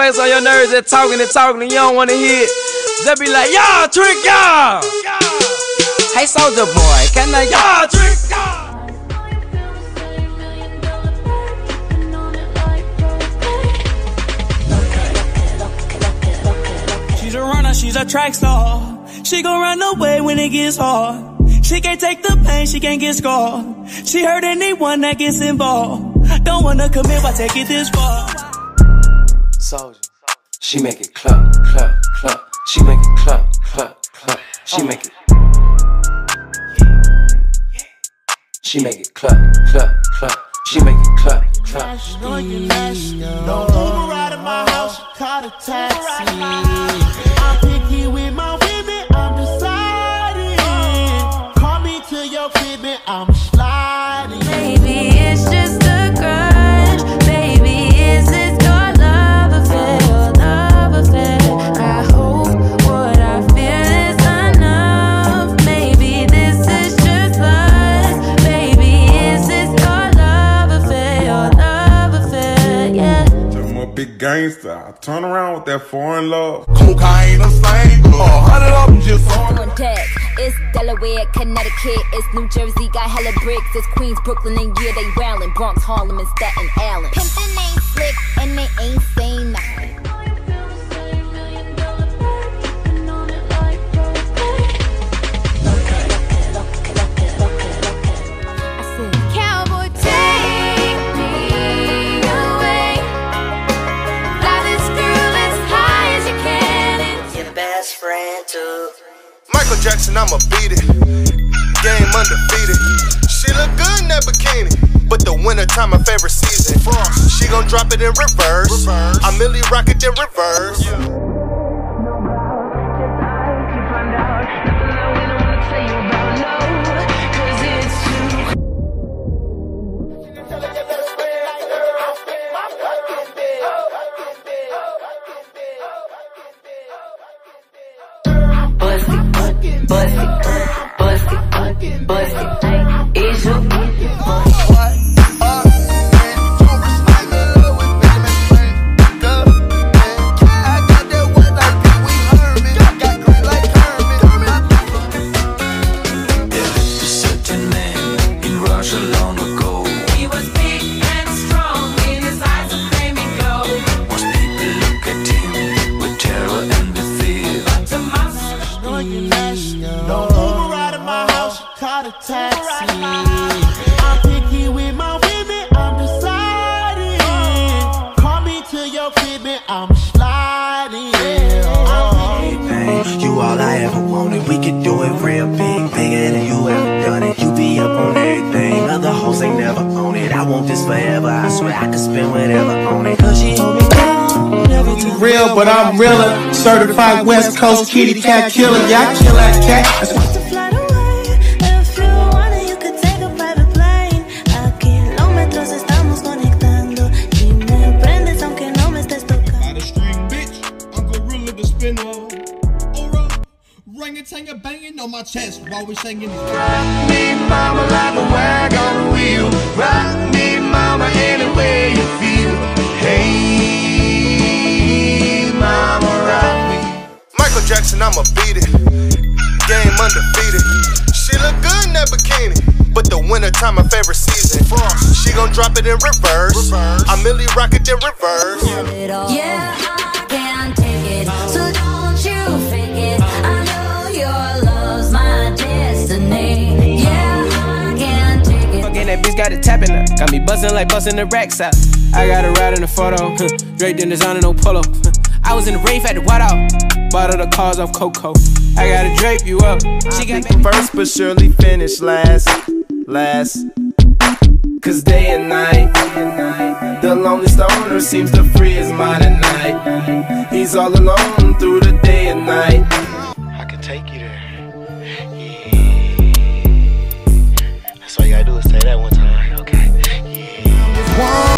face on your nerves that talking and talking and you don't wanna hear. Just be like, y'all trick y'all. Hey soldier boy, can I y'all trick y'all? She's a runner, she's a track star. She gon' run away when it gets hard. She can't take the pain, she can't get scarred. She hurt anyone that gets involved. Don't wanna commit, why take it this far? Soldier. She make it clap, clap, clap. She make it clap, clap, clap. She make it. She make it clap, clap, clap. She make it clap, clap. know you nasty. No Uber ride at my house, you caught a taxi. Big gangster. I turn around with that foreign love. Cocaine, the same. A hundred of them just on. on deck. It's Delaware, Connecticut, it's New Jersey, got hella bricks. It's Queens, Brooklyn, and yeah, they rowlin'. Bronx, Harlem, and Staten Island. Pimpin' ain't slick, and they ain't saying nothing. Beat it. Game undefeated. She look good in that bikini. But the winter time, my favorite season. She gon' drop it in reverse. I Millie rock it in reverse. Bust it, bust it, bust it, caught a taxi. I'm picky with my women, I'm deciding. Call me to your crib and I'm sliding. I'm You all I ever wanted. We could do it real big, bigger than you ever done it. You be up on everything, other hoes ain't never on it. I want this forever. I swear I could spend whatever on it. Cause she hold me down every time. Real, but I'm realer. Certified West Coast kitty cat killer. Yeah, I kill that cat. Gorilla the spinner. Aura, orangutan banging on my chest while we singing this. me, mama, like a wag on a wheel. Rock me, mama, any way you feel. Hey, mama, rock me. Michael Jackson, I'ma beat it. Game undefeated. She look good in that bikini. But the winter time, my favorite season. She gon' drop it in reverse. I Millie rock it in reverse. Yeah, got it tapping her. Got me buzzing like busting the racks out. I got a ride in the photo. huh. Draped in designer, no polo. huh. I was in the rave at the White Out. Bought her the cars off Coco. I gotta drape you up. She got me First, but surely finish last. Last. Cause day and night, the lonely stoner seems to free his mind at night. He's all alone through the day and night. I can take you there. Wondering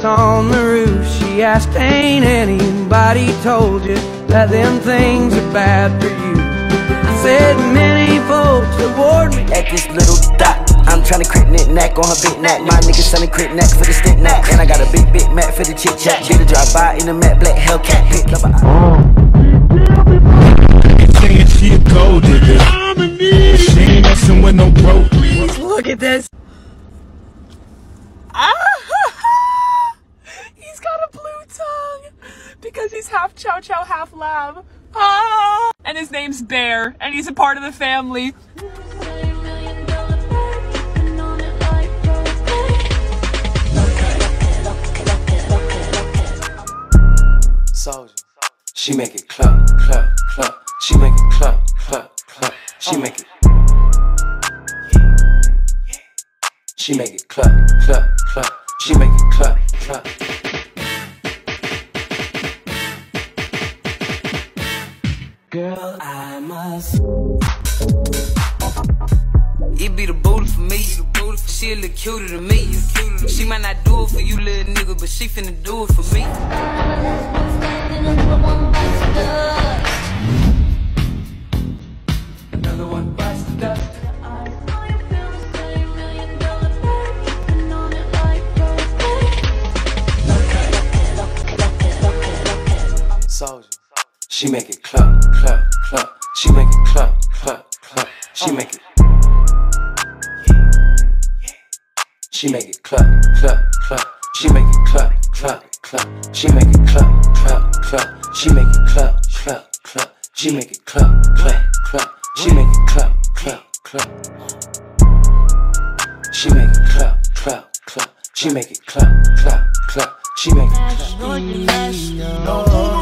spirits on the roof. She asked, Ain't anybody told you that them things are bad for you? I said, Many folks have warned me. At this little dot, I'm tryna crit knit knack on her big knack. My niggas selling crit knack for the stick knack. And I got a big, big mat for the chit chat. Get a drive by in a matte black Hellcat. Picked up a. Saying she a gold digger. She ain't messing with no broke. Please look at this. he's got a blue tongue because he's half chow chow, half lab. Ah! And his name's Bear, and he's a part of the family. Soldier. She make it clap, clap, clap. She make it clap, clap, clap. She make it. She make it clap, clap, clap. She make it clap, clap. Girl, I must. It be the booty for me. She a little cuter than me. She might not do it for you, little nigga, but she finna do it for me. Another one bites the dust. Another one bites the dust. Soldier. She make it clap, clap, clap. She make it clap, clap, clap. She make it clap, clap, clap. She make it clap, clap, clap. She make it clap, clap, clap. She make it clap, clap, clap. She make it clap, clap, clap. She make it clap. Uber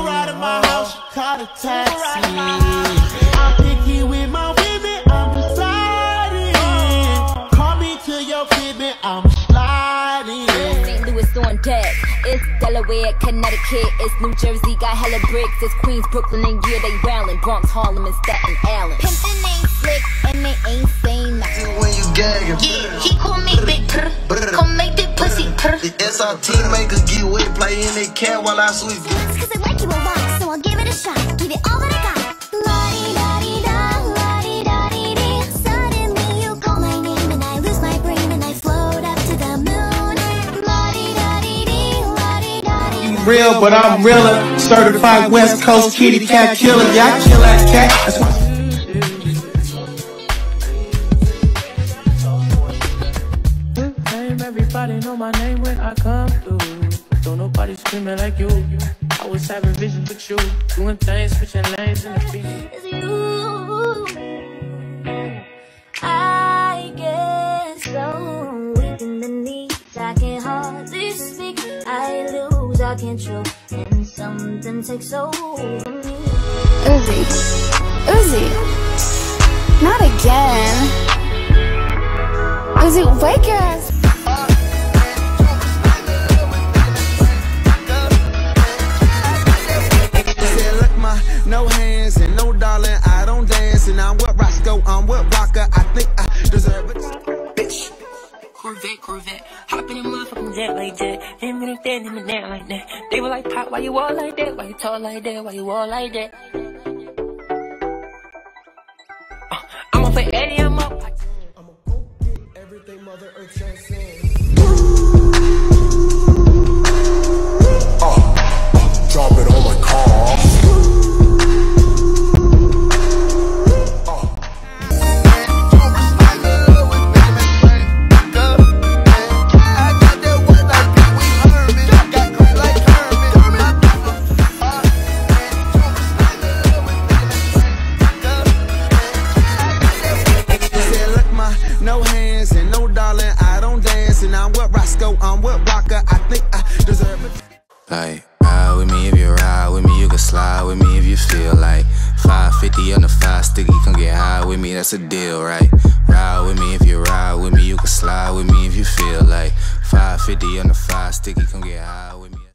right at my house, call a taxi. Delaware, Connecticut. It's New Jersey, got hella bricks. It's Queens, Brooklyn, and yeah, they railing. Bronx, Harlem, and Staten Island. Pimpin' ain't slick, and they ain't saying nothing. When you gagging, Yeah, he call me Big Purr. Come make that pussy purr. the SRT makers get wet, play in they cat while I sweep. Cause I like you a lot, so I'll give it a shot. Give it all that I got. Real, but I'm realer. Certified West Coast kitty cat killer. Yeah, I kill that cat. That's why. Everybody know my name when I come through. Don't nobody screaming like you. I was having visions with you, doing things, switching lanes in the beat. Lose all control, and something takes over me. Uzi. Uzi. Not again. Uzi, wake your ass. Said, look, my no hands and no darling, I don't dance. And I'm with Roscoe, I'm with Walker. I think I deserve it. Bitch. Corvette, Corvette. Hop in a jet like that. Him and that, him and that like that. They were like, Pop, why you all like that? Why you tall like that? Why you all like that? Uh, I'm up for Eddie, I'm up. I'ma go get everything Mother Earth Drop Like, ride with me if you ride with me, you can slide with me if you feel like 550 on the five sticky, come get high with me, that's a deal, right? Ride with me if you ride with me, you can slide with me if you feel like 550 on the five sticky, come get high with me.